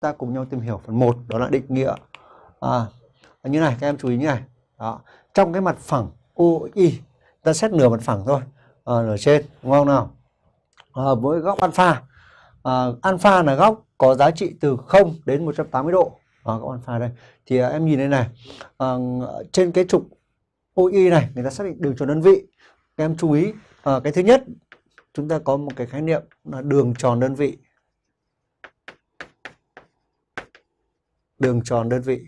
ta cùng nhau tìm hiểu phần 1 đó là định nghĩa. À, như này các em chú ý như này. Đó trong cái mặt phẳng OI ta xét nửa mặt phẳng thôi. À, nửa trên đúng không nào? À, với góc alpha. À, alpha là góc có giá trị từ 0 đến 180 độ. À, góc alpha đây. Thì à, em nhìn đây này. À, trên cái trục OI này người ta xác định đường tròn đơn vị. Các em chú ý à, cái thứ nhất chúng ta có một cái khái niệm là đường tròn đơn vị. Đường tròn đơn vị.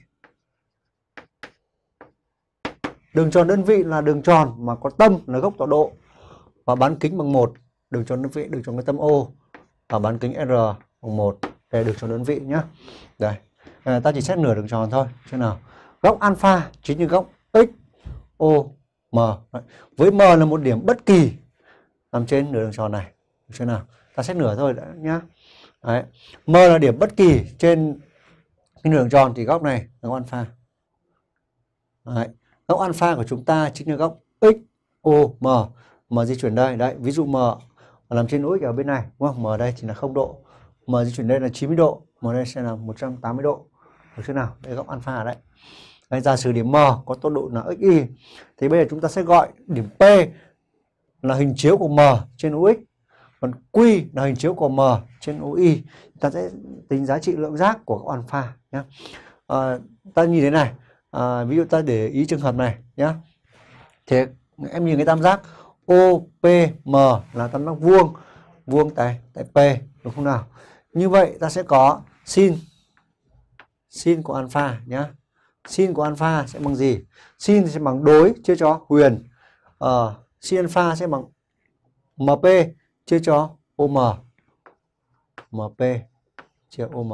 Đường tròn đơn vị là đường tròn mà có tâm là góc tọa độ và bán kính bằng một. Đường tròn đơn vị đường tròn có tâm O và bán kính R bằng một. Đây đường tròn đơn vị nhé đây. À, ta chỉ xét nửa đường tròn thôi. Thế nào. Góc alpha chính như góc x o m. Với m là một điểm bất kỳ. Nằm trên nửa đường tròn này. Được chưa nào. Ta xét nửa thôi đã nhá. Đấy. m là điểm bất kỳ trên cái đường tròn thì góc này là góc alpha. Đấy. góc alpha của chúng ta chính là góc x o m. M di chuyển đây. Đấy ví dụ m làm trên x ở bên này đúng không? M đây thì là không độ. M di chuyển đây là 90 độ. M đây sẽ là 180 độ. Được chưa nào? Đây góc alpha đấy Đấy, giả sử điểm M có tốc độ là xy thì bây giờ chúng ta sẽ gọi điểm P là hình chiếu của M trên UX còn Q là hình chiếu của M trên UI ta sẽ tính giá trị lượng giác của các alpha nhé à, ta nhìn thế này. À, ví dụ ta để ý trường hợp này nhé thì em nhìn cái tam giác OPM là tam giác vuông. Vuông tại tại P đúng không nào? Như vậy ta sẽ có sin sin của alpha nhé sin của alpha sẽ bằng gì? Sin sẽ bằng đối chia cho huyền. Uh, sin alpha sẽ bằng mp chia cho. Om mp chia om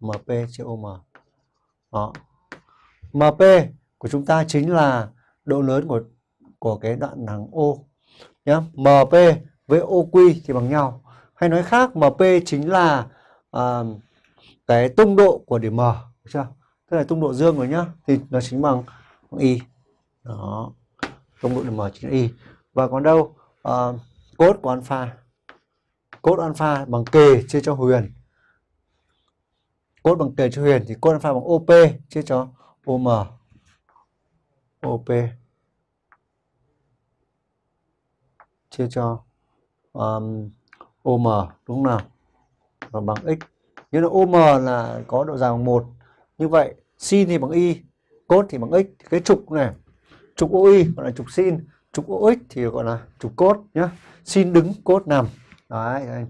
mp chia om đó. Mp của chúng ta chính là độ lớn của của cái đoạn thẳng o nhé mp với oq thì bằng nhau. Hay nói khác mp chính là uh, cái tung độ của điểm M được chưa? Tức là tung độ dương rồi nhá. Thì nó chính bằng, bằng y. Đó công độ M chính là y. Và còn đâu? Uh, cốt của alpha. Cốt alpha bằng kề chia cho huyền. Cốt bằng kề cho huyền thì cốt alpha bằng OP chia cho OM. OP chia cho um, OM đúng không nào? Và bằng x như là OM là có độ dài bằng một như vậy sin thì bằng y cốt thì bằng x cái trục này trục OY gọi là trục sin trục OX thì gọi là trục cốt nhá. Sin đứng cốt nằm. Đấy